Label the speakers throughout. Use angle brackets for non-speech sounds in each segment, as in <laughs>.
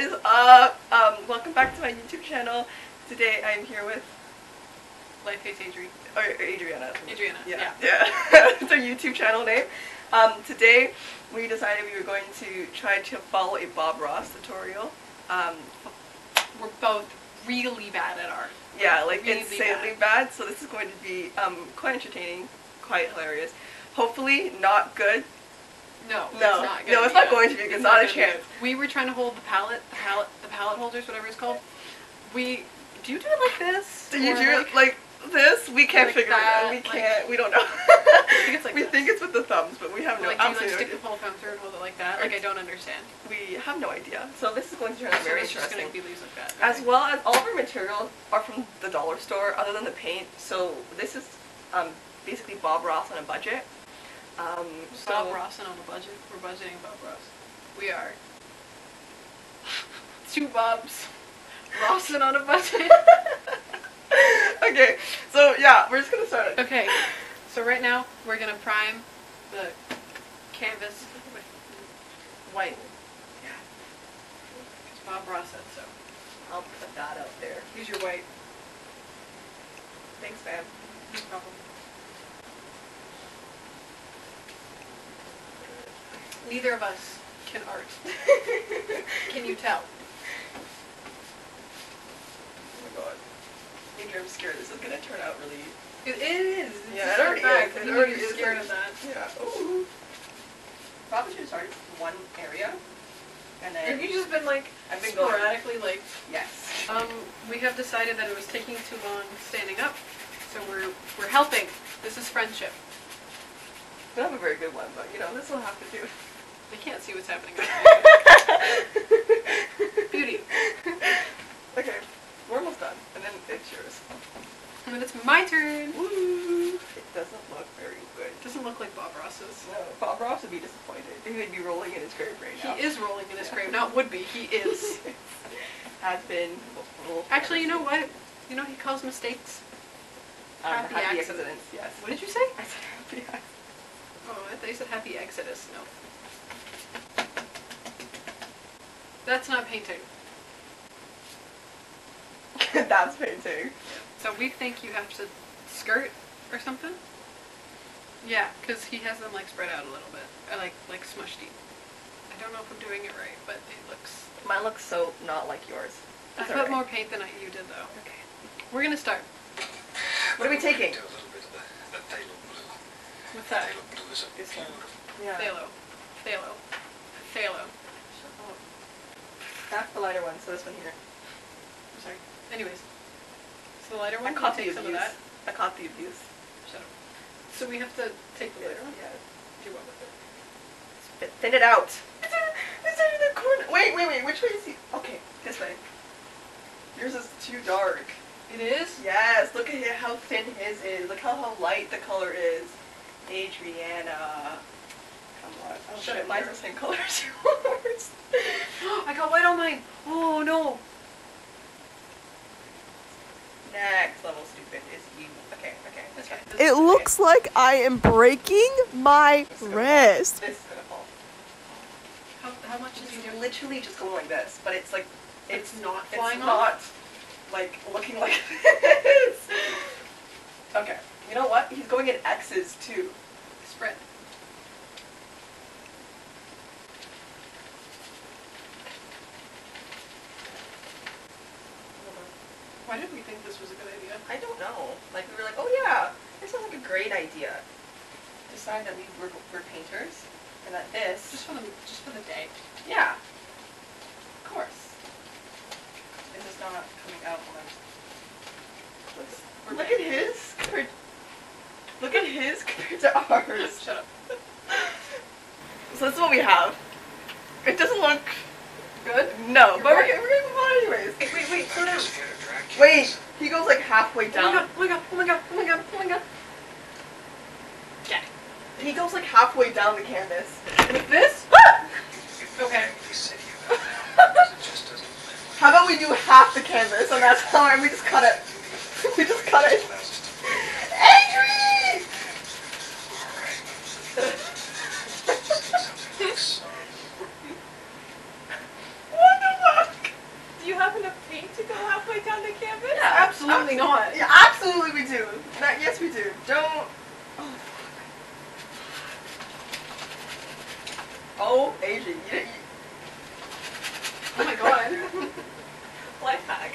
Speaker 1: is up? Um, welcome back to my YouTube channel. Today I'm here with
Speaker 2: Life Hates Adrian.
Speaker 1: or Adrianna.
Speaker 2: Adrianna,
Speaker 1: Yeah,
Speaker 2: yeah.
Speaker 1: yeah. <laughs> it's our YouTube channel name. Um, today we decided we were going to try to follow a Bob Ross tutorial. Um,
Speaker 2: We're both really bad at art.
Speaker 1: yeah, like
Speaker 2: Really
Speaker 1: insanely bad. So this is going to be um, quite entertaining, quite hilarious. Hopefully not good.
Speaker 2: No,
Speaker 1: No,
Speaker 2: it's not
Speaker 1: no, it's not going to be good.
Speaker 2: It's
Speaker 1: Not a
Speaker 2: gonna be
Speaker 1: chance.
Speaker 2: We were trying to hold the palette, the palette, the palette holders, whatever it's called. We do you do it like this?
Speaker 1: Do you do it like this? We can't
Speaker 2: like
Speaker 1: figure
Speaker 2: that,
Speaker 1: it out. We
Speaker 2: like-
Speaker 1: can't. we don't know.
Speaker 2: think it's <laughs> like
Speaker 1: we
Speaker 2: this.
Speaker 1: think it's with the thumbs, but we have no
Speaker 2: like, do you like stick the pole thumb through and hold it like that? Like I don't understand.
Speaker 1: We have no idea. So this is going to turn out
Speaker 2: So
Speaker 1: very
Speaker 2: it's just
Speaker 1: interesting.
Speaker 2: gonna be like that.
Speaker 1: As
Speaker 2: Okay.
Speaker 1: well as all of our materials are from the dollar store, other than the paint. So this is um, basically Bob Ross on a budget. Um, so
Speaker 2: Bob Ross and on a budget. We're budgeting Bob Ross. We are. <laughs> Two Bobs. Rossin on a budget. <laughs>
Speaker 1: okay, so yeah, we're just gonna start. it.
Speaker 2: Okay, so right now we're gonna prime the canvas with white.
Speaker 1: Yeah,
Speaker 2: Bob Ross said so.
Speaker 1: I'll put that up there.
Speaker 2: Use your white.
Speaker 1: Thanks, fam.
Speaker 2: No problem. Neither of us can art. <laughs> Can you tell?
Speaker 1: Oh my god. Adrian, I'm scared this is gonna turn out really.
Speaker 2: It is. It's
Speaker 1: Yeah,
Speaker 2: just
Speaker 1: it already
Speaker 2: the fact
Speaker 1: is.
Speaker 2: that
Speaker 1: It
Speaker 2: you
Speaker 1: already is.
Speaker 2: scared of that.
Speaker 1: Yeah. Ooh. Probably should start with one area, and then
Speaker 2: Have you just been like
Speaker 1: I've been going.
Speaker 2: sporadically like?
Speaker 1: Yes.
Speaker 2: Um, we have decided that it was taking too long standing up, so we're we're helping. This is friendship.
Speaker 1: We don't have a very good one, but you know this will have to do.
Speaker 2: They can't see what's happening. <laughs> Beauty.
Speaker 1: Okay, we're almost done, and then it's yours.
Speaker 2: And then it's my turn.
Speaker 1: Woo! It doesn't look very good.
Speaker 2: It doesn't look like Bob Ross's.
Speaker 1: No, Bob Ross would be disappointed. He would be rolling in his grave right now.
Speaker 2: He is rolling in his grave. Not would be. He <laughs> is.
Speaker 1: Has been.
Speaker 2: Actually, you know what? You know he calls mistakes.
Speaker 1: Um,
Speaker 2: Happy
Speaker 1: happy
Speaker 2: accident.
Speaker 1: accidents. Yes.
Speaker 2: What did you say? <laughs>
Speaker 1: I said happy accidents.
Speaker 2: Oh, I thought you said happy exodus. No. That's not painting. <laughs>
Speaker 1: That's painting.
Speaker 2: So we think you have to skirt or something. Yeah, because he has them like spread out a little bit, or like like smushed deep. I don't know if I'm doing it right, but it looks.
Speaker 1: Mine looks so not like yours.
Speaker 2: I
Speaker 1: It's
Speaker 2: put
Speaker 1: alright.
Speaker 2: more paint than I, you did though.
Speaker 1: Okay.
Speaker 2: We're gonna start.
Speaker 1: What are we taking?
Speaker 3: Do a little bit of the, the phthalo blue.
Speaker 2: What's that?
Speaker 3: Phthalo blue is a
Speaker 1: This one.
Speaker 3: beautiful.
Speaker 1: Yeah.
Speaker 2: Phthalo. Phthalo. Phthalo.
Speaker 1: That's the lighter one. So this one here.
Speaker 2: I'm sorry. Anyways. So the lighter one.
Speaker 1: I
Speaker 2: caught
Speaker 1: the
Speaker 2: you take some of
Speaker 1: abuse.
Speaker 2: that.
Speaker 1: I caught the abuse.
Speaker 2: Shut up. So we have to take the lighter one.
Speaker 1: Yeah.
Speaker 2: Do what with it?
Speaker 1: Th- Thin it out. It's in, it's in the corner. Wait, wait, wait. Which way is he? Okay, this way. Yours is too dark.
Speaker 2: It is.
Speaker 1: Yes, look at how thin his is. Look how, how light the color is. Adrianna. Come on. Oh
Speaker 2: Shut
Speaker 1: shit,
Speaker 2: up,
Speaker 1: mine's
Speaker 2: you're-
Speaker 1: the same color as <laughs> yours.
Speaker 2: I got white on mine. Oh no.
Speaker 1: Next level stupid is you. Okay, okay. Okay.
Speaker 2: fine.
Speaker 1: This
Speaker 4: It
Speaker 1: is-
Speaker 4: looks like I am breaking my
Speaker 1: This is gonna fall.
Speaker 4: wrist.
Speaker 1: This is gonna fall.
Speaker 2: How, how much is he
Speaker 1: It's
Speaker 2: doing?
Speaker 1: literally just going like this, but it's like it's,
Speaker 2: It's not
Speaker 1: it's
Speaker 2: flying
Speaker 1: not like looking like <laughs> this. Okay. You know what? He's going in X's too.
Speaker 2: Spread. Why did we think this was a good idea?
Speaker 1: I don't know. Like we were like, oh yeah, this sounds like a great idea. Decide that we were, we're painters, and that this,
Speaker 2: Just for the just for the day.
Speaker 1: yeah, of course. This is not coming out when I'm. Look at his compared. Look at his <laughs> compared to ours.
Speaker 2: Shut up.
Speaker 1: So this is what we have. It doesn't look
Speaker 2: Good.
Speaker 1: no,
Speaker 2: You're
Speaker 1: but we're, gonna- we're gonna move on anyways.
Speaker 2: Wait, wait, wait, slow down.
Speaker 3: Just here to drag
Speaker 1: Wait,
Speaker 3: canvas.
Speaker 1: he goes like halfway
Speaker 2: Oh
Speaker 1: down.
Speaker 2: oh my god, oh my god, oh my god, oh my god. Get
Speaker 1: He goes like halfway down the canvas.
Speaker 2: With this? <laughs> Okay.
Speaker 3: can't be city about now because it just doesn't live.
Speaker 1: How about we do half the canvas and that's how and we just cut it. <laughs> we just cut it.
Speaker 3: Allows us to
Speaker 1: Angry!
Speaker 3: Alright. Something looks
Speaker 1: What the fuck? have enough paint to go halfway down the canvas?
Speaker 2: Yeah, absolutely not.
Speaker 1: Yeah, absolutely we do. That, yes, we do. Don't. Oh, oh Adrian, you, you,
Speaker 2: Oh my god. <laughs>
Speaker 1: life hack.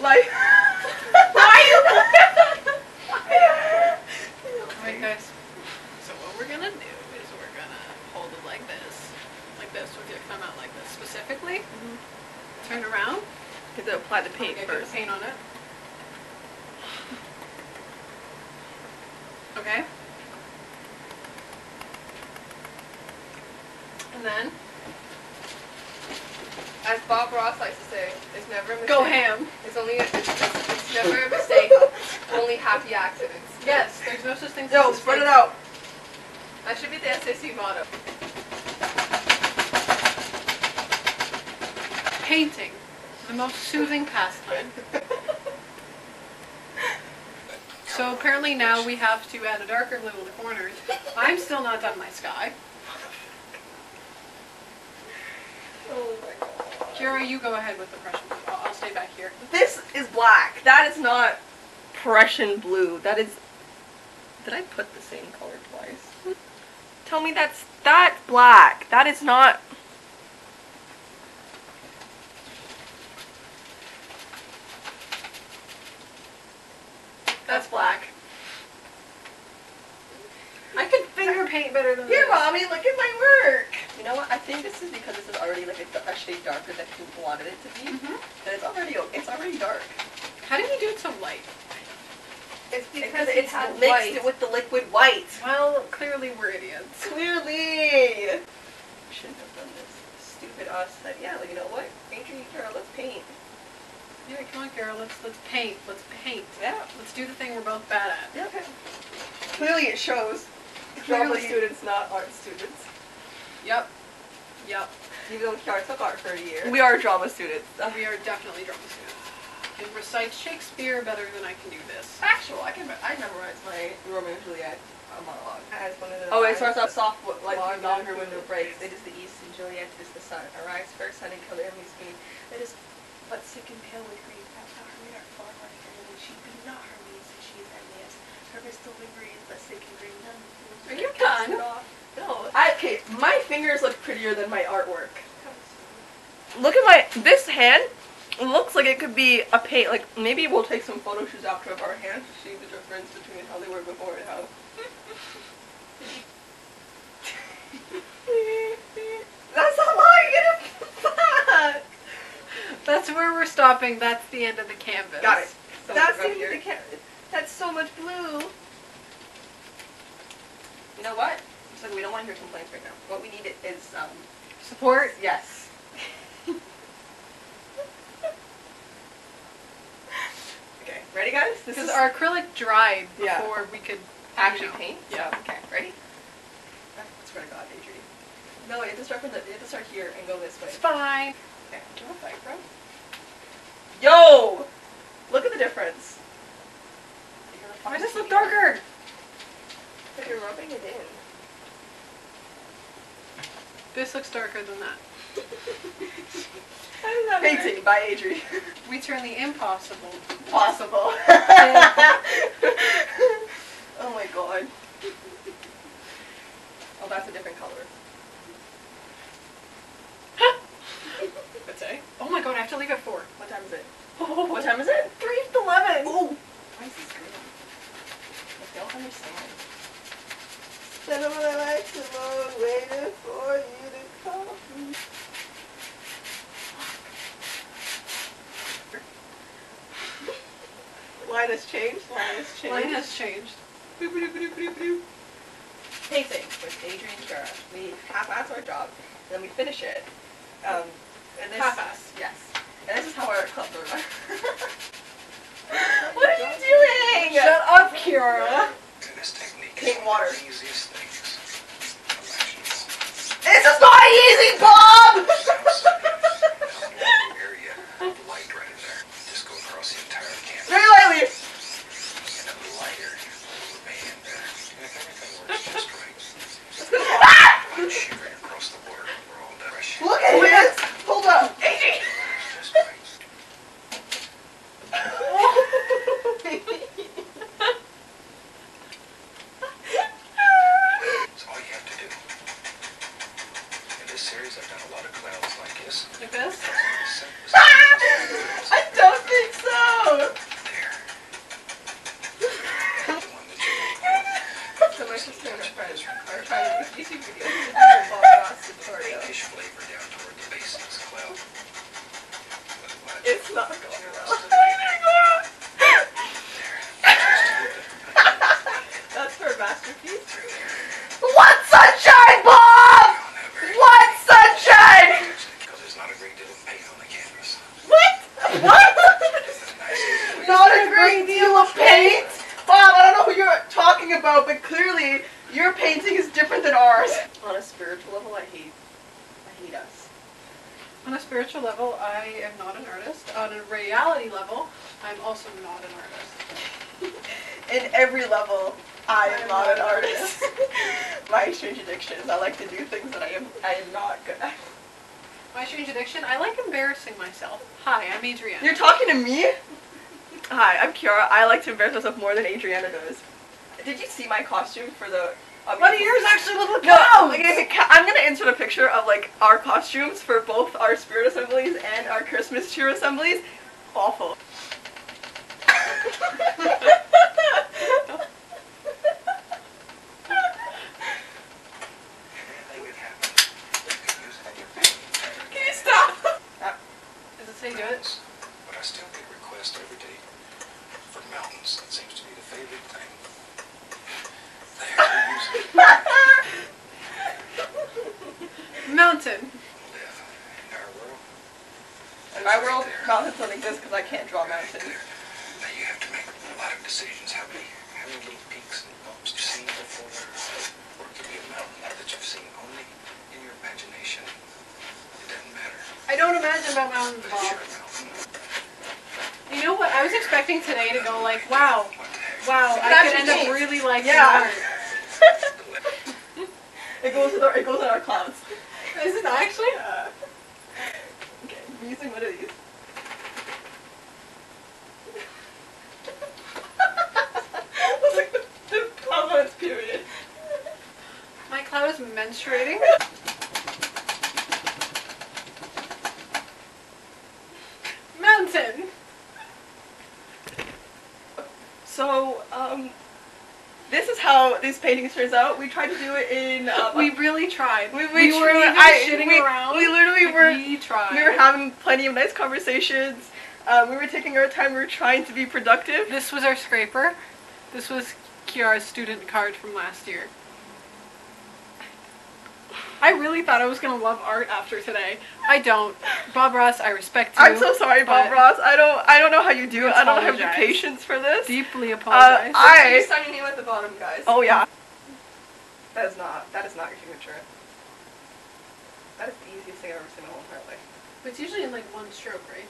Speaker 1: Life. <laughs> Why you? <laughs>
Speaker 2: Oh Alright guys, so what we're gonna do is we're gonna hold it like this, like this with your thumb out like this specifically. Mm-hmm. Turn around,
Speaker 1: Get to apply the paint
Speaker 2: get the
Speaker 1: first.
Speaker 2: paint on it. Okay. And then
Speaker 1: As Bob Ross likes to say, it's never a mistake.
Speaker 2: go ham.
Speaker 1: It's only a, it's, it's, it's never a mistake. <laughs> only happy accidents.
Speaker 2: Yes, there's no such thing as
Speaker 1: Yo,
Speaker 2: a
Speaker 1: spread it out. That should be the SAC motto.
Speaker 2: Painting, the most soothing pastime. <laughs> So apparently now we have to add a darker blue in the corners. I'm still not done my sky.
Speaker 1: Oh my god.
Speaker 2: Ciara, you go ahead with the Prussian blue. I'll, I'll stay back here.
Speaker 1: This is black. That is not Prussian blue. That is. Did I put the same color twice? Tell me that's that's black. That is not. That's black.
Speaker 2: I could finger paint better than
Speaker 1: Here,
Speaker 2: this.
Speaker 1: mommy, look at my work. You know what? I think this is because this is already like a, a shade darker than people wanted it to be.
Speaker 2: Mhm.
Speaker 1: That it's already it's already dark.
Speaker 2: How did he do it so light?
Speaker 1: It's
Speaker 2: because
Speaker 1: it's
Speaker 2: it's
Speaker 1: mixed
Speaker 2: white.
Speaker 1: it with the liquid white.
Speaker 2: Well, clearly we're idiots.
Speaker 1: Clearly. Shouldn't have done this. Stupid us. Said, yeah, like, you know what? Adrian, girl, let's paint.
Speaker 2: Yeah, come on, Kara. Let's let's paint. Let's paint.
Speaker 1: Yeah.
Speaker 2: Let's do the thing we're both bad at.
Speaker 1: Yeah. okay. Clearly it shows. Drama
Speaker 2: Clearly.
Speaker 1: students, not art students.
Speaker 2: Yep. Yep.
Speaker 1: Even though Ciara took art for a year. We are drama students.
Speaker 2: We are definitely drama students. Can recite Shakespeare better than I can do this.
Speaker 1: Actual, I can. I memorized my Romeo and Juliet uh, monologue. As one of the oh, it starts off soft, like
Speaker 2: Long
Speaker 1: longer
Speaker 2: window
Speaker 1: window breaks. It is the east, and Juliet is the sun. Arrives first, sun, and color meets me. It is but sick and pale with grief. Thou thou her made art far more fair than she be not her means, and she is Aeneas. Her wrist delivery is but sick and green. None
Speaker 2: Are you
Speaker 1: cast
Speaker 2: done?
Speaker 1: No. I, okay, my fingers look prettier than my artwork. Look at my this hand. Looks like it could be a paint. Like maybe we'll take some photo shoots after of our hands to see the difference between how they were before and how. That's how long you're gonna fuck.
Speaker 2: That's where we're stopping. That's the end of the canvas.
Speaker 1: Got it.
Speaker 2: So
Speaker 1: That's
Speaker 2: we're
Speaker 1: the
Speaker 2: here.
Speaker 1: the ca- That's so much blue. You know what? So we don't want to hear complaints right now. What we need is um.
Speaker 2: Support.
Speaker 1: Yes. <laughs> okay, ready guys? This is
Speaker 2: our acrylic dried
Speaker 1: Yeah.
Speaker 2: before we could
Speaker 1: actually
Speaker 2: you know.
Speaker 1: paint.
Speaker 2: Yeah.
Speaker 1: So, okay, ready? I swear to God, Adrian. No, you have to start from the. You have to start here and go this way.
Speaker 2: It's fine.
Speaker 1: Okay. Do you fight, bro? Yo! Look at the difference. You're gonna
Speaker 2: Why does this look darker?
Speaker 1: But You're rubbing it in.
Speaker 2: This looks darker than that. <laughs>
Speaker 1: Painting by Adrian. <laughs>
Speaker 2: We turn the impossible.
Speaker 1: Possible. <laughs> oh my god. Oh, that's a different color. What's say?
Speaker 2: Oh my god, I have to leave at four.
Speaker 1: What time is it? Oh. What time is it? Three eleven. Oh. Why is this green? I don't understand. Cinnamon maximum waiting for you to come. Line has changed. Line has changed.
Speaker 2: Line has changed.
Speaker 1: Painting with Adrian Kara. We half-ass our job, then we finish it. Um, and this,
Speaker 2: Half-ass.
Speaker 1: Yes. And this is how our clubs are run. what are you doing?
Speaker 2: Shut up, Ciara.
Speaker 3: And this technique
Speaker 1: Paint
Speaker 3: is
Speaker 1: water.
Speaker 3: one of the easiest things imaginable.
Speaker 1: This is not easy, Bob!
Speaker 3: area of light right in there. Just go across the entire canvas.
Speaker 1: Very lightly.
Speaker 3: And a lighter band there. And if everything works just right,
Speaker 1: Ah!
Speaker 3: I'm shivering across the water. We're all done. Fresh.
Speaker 1: Look at this!
Speaker 3: this.
Speaker 2: Like this?
Speaker 3: That's the simplest
Speaker 1: I don't think so.
Speaker 3: There. The one that you
Speaker 1: So my sister and her friends are trying to make YouTube videos to do a Bob Ross tutorial.
Speaker 3: pinkish flavor down toward the base of the quill.
Speaker 1: It's not going well. That's her masterpiece. What sunshine, Bob? What sunshine?
Speaker 3: Because there's not a great deal of paint on the canvas.
Speaker 1: What? What?
Speaker 3: It's a nice
Speaker 1: Not a great deal of paint. Bob, I don't know who you're talking about, but clearly your painting is different than ours. On a spiritual level, I hate, I hate us.
Speaker 2: On a spiritual level, I am not an artist. On a reality level, I'm also not an artist. <laughs>
Speaker 1: In every level, I am not an artist. <laughs> My strange addiction is I like to do things that I am, I am not good at.
Speaker 2: My strange addiction, I like embarrassing myself. Hi, I'm Adrienne.
Speaker 1: You're talking to me? Hi, I'm Ciara. I like to embarrass myself more than Adrianna does. Did you see my costume for the? Um,
Speaker 2: What do yours actually look like?
Speaker 1: No, like, if it ca- I'm gonna insert a picture of like our costumes for both our spirit assemblies and our Christmas cheer assemblies. Awful.
Speaker 3: Anything could happen. You could use it in your painting.
Speaker 1: Can you stop?
Speaker 2: Does it say do?
Speaker 3: But I still get requests every day for mountains. That seems to be the favorite thing. There, we use it.
Speaker 2: Mountain.
Speaker 3: In our world.
Speaker 1: In my world, mountains don't exist because I can't draw mountains.
Speaker 3: Now you have to make a lot of decisions. How many, how many little peaks and bumps you've seen before? Or it could be a mountain that you've seen only in your imagination. It doesn't matter.
Speaker 2: I don't imagine about mountains, Bob.
Speaker 3: mountain.
Speaker 2: You know what? I was expecting today to go like, wow,
Speaker 3: What the heck?
Speaker 2: wow, I
Speaker 1: That's
Speaker 2: could end up really liking
Speaker 1: Yeah.
Speaker 2: art.
Speaker 1: It goes with our, it goes in our clouds.
Speaker 2: Is it actually?
Speaker 1: Yeah. Okay, I'm using one of these. Looks like the, the comments period.
Speaker 2: My cloud is menstruating. Mountain.
Speaker 1: So, um, this is how these paintings turns out. We tried to do it in. Um, <laughs>
Speaker 2: We really tried.
Speaker 1: we,
Speaker 2: we
Speaker 1: we,
Speaker 2: even
Speaker 1: I-
Speaker 2: shitting
Speaker 1: we,
Speaker 2: around.
Speaker 1: We literally
Speaker 2: Like,
Speaker 1: were.
Speaker 2: We tried.
Speaker 1: We were having plenty of nice conversations. Um, we were taking our time. We were trying to be productive.
Speaker 2: This was our scraper. This was Ciara's student card from last year. I really thought I was gonna love art after today. I don't. Bob Ross, I respect you.
Speaker 1: I'm so sorry, Bob Ross. I don't. I don't know how you do it. I don't have the patience for this.
Speaker 2: Deeply apologize.
Speaker 1: Uh,
Speaker 2: apologize.
Speaker 1: I.
Speaker 5: signing name at the bottom, guys.
Speaker 1: Oh yeah. That is not. That is not your signature. That is the easiest thing I've ever seen in my whole entire life.
Speaker 2: It's usually in like one stroke, right?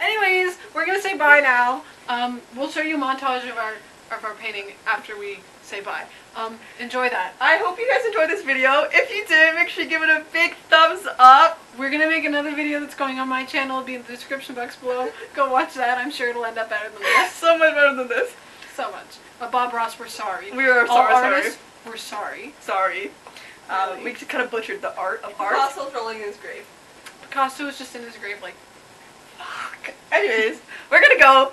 Speaker 2: Anyways, we're gonna say bye now. Um, we'll show you a montage of our of our painting after we say bye. Um, enjoy that.
Speaker 1: I hope you guys enjoyed this video. If you did, make sure you give it a big thumbs up.
Speaker 2: We're gonna make another video that's going on my channel. It'll be in the description box below. Go watch that. I'm sure it'll end up better than this. <laughs>
Speaker 1: So much better than this.
Speaker 2: So much. Uh, Bob Ross, we're sorry.
Speaker 1: We are
Speaker 2: All
Speaker 1: sorry, sorry.
Speaker 2: artists, we're sorry.
Speaker 1: Sorry. Um,
Speaker 2: Really?
Speaker 1: we kind of butchered the art of art.
Speaker 5: Picasso's rolling in his grave.
Speaker 2: Picasso was just in his grave, like,
Speaker 1: Fuck. Anyways, we're gonna go.